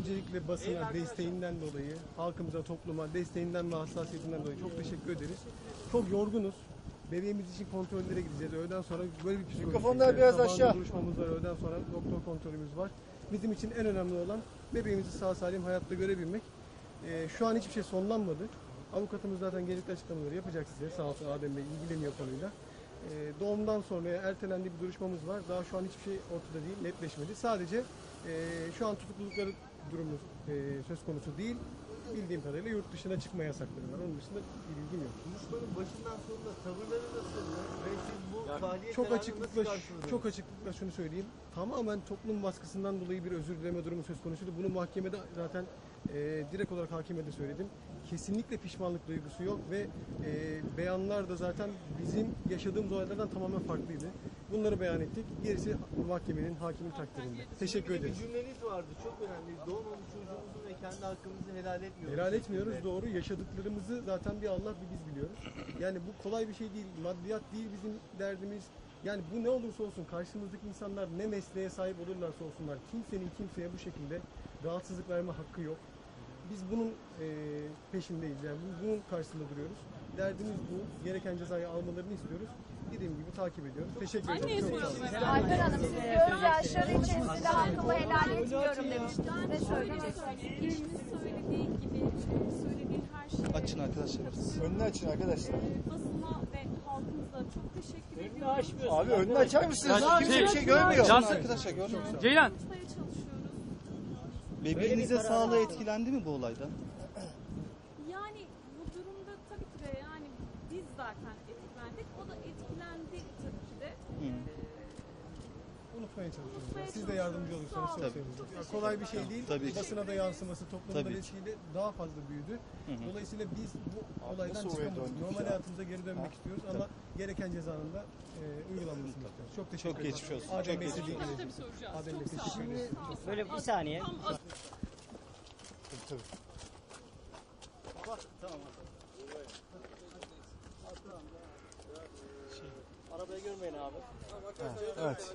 Öncelikle basına desteğinden dolayı, halkımıza, topluma desteğinden ve hassasiyetinden dolayı çok teşekkür ederiz. Çok yorgunuz. Bebeğimiz için kontrollere gideceğiz. Öğleden sonra böyle bir psikolojik. Mikrofonlar biraz Sabahında aşağı. Duruşmamız var. Öğleden sonra doktor kontrolümüz var. Bizim için en önemli olan bebeğimizi sağ salim hayatta görebilmek. Ee, şu an hiçbir şey sonlanmadı. Avukatımız zaten gerekli açıklamaları yapacak size. Sağ olsun Adem Bey ilgileniyor konuyla. Ee, doğumdan sonra ertelendiği bir duruşmamız var. Daha şu an hiçbir şey ortada değil, netleşmedi. Sadece e, şu an tutuklulukları durumu e, söz konusu değil. Bildiğim kadarıyla yurt dışına çıkma yasakları var. Onun dışında bir bilgim yok. Duruşmanın başından sonunda tavırları nasıldı? Ve siz bu tahliye Çok açıklıkla nasıl çok açıklıkla şunu söyleyeyim. Tamamen toplum baskısından dolayı bir özür dileme durumu söz konusuydu. Bunu mahkemede zaten e, direkt olarak hakime de söyledim. Kesinlikle pişmanlık duygusu yok ve e, beyanlar da zaten bizim yaşadığımız olaylardan tamamen farklıydı. Bunları beyan ettik. Gerisi mahkemenin, hakimin takdirinde. Teşekkür Bir ederiz. cümleniz vardı çok önemli. Doğmamış çocuğumuzun ve kendi hakkımızı helal etmiyoruz. Helal etmiyoruz şeklinde. doğru. Yaşadıklarımızı zaten bir Allah bir biz biliyoruz. Yani bu kolay bir şey değil. Maddiyat değil bizim derdimiz. Yani bu ne olursa olsun karşımızdaki insanlar ne mesleğe sahip olurlarsa olsunlar kimsenin kimseye bu şekilde rahatsızlık verme hakkı yok. Biz bunun e, peşindeyiz yani bu- bunun karşısında duruyoruz. Derdimiz bu. Gereken cezayı almalarını istiyoruz. Dediğim gibi takip ediyoruz. Teşekkür ederim. Çok sağ olun. Alper Hanım siz gözyaşları içerisinde hakkımı helal etmiyorum demiştiniz. Ne söyleyeceksiniz? Söylediği gibi e, söylediği her şeye Açın arkadaşlar. Önünü açın arkadaşlar. E, Basına teşekkür ediyorum. Abi önünü açar mısınız? Ya, Kimse şey- bir şey görmüyor. Cansın. Arkadaşlar görmüyor. Ceylan. Çalışıyoruz. Bebeğinize sağlığı etkilendi mi bu olaydan? Yani bu durumda tabii ki de yani biz zaten etkilendik. O da etkilendi tabii ki de. E, Unutmaya çalışıyoruz. Siz de yardımcı olursanız Sağ çok olun. seviniriz. Çok Ya teşekkür kolay bir şey değil. Tabii ki. Basına da yansıması, toplumda Tabii ilişkiyle daha fazla büyüdü. Dolayısıyla biz bu olaydan çıkamadık. Normal ya? hayatımıza geri dönmek istiyoruz ama gereken cezanın da e, uygulanmasını istiyoruz. Çok teşekkür Çok ederim. geçmiş olsun. Adem Çok geçmiş olsun. Adem Bey teşekkür ederim. Böyle bir saniye. Evet.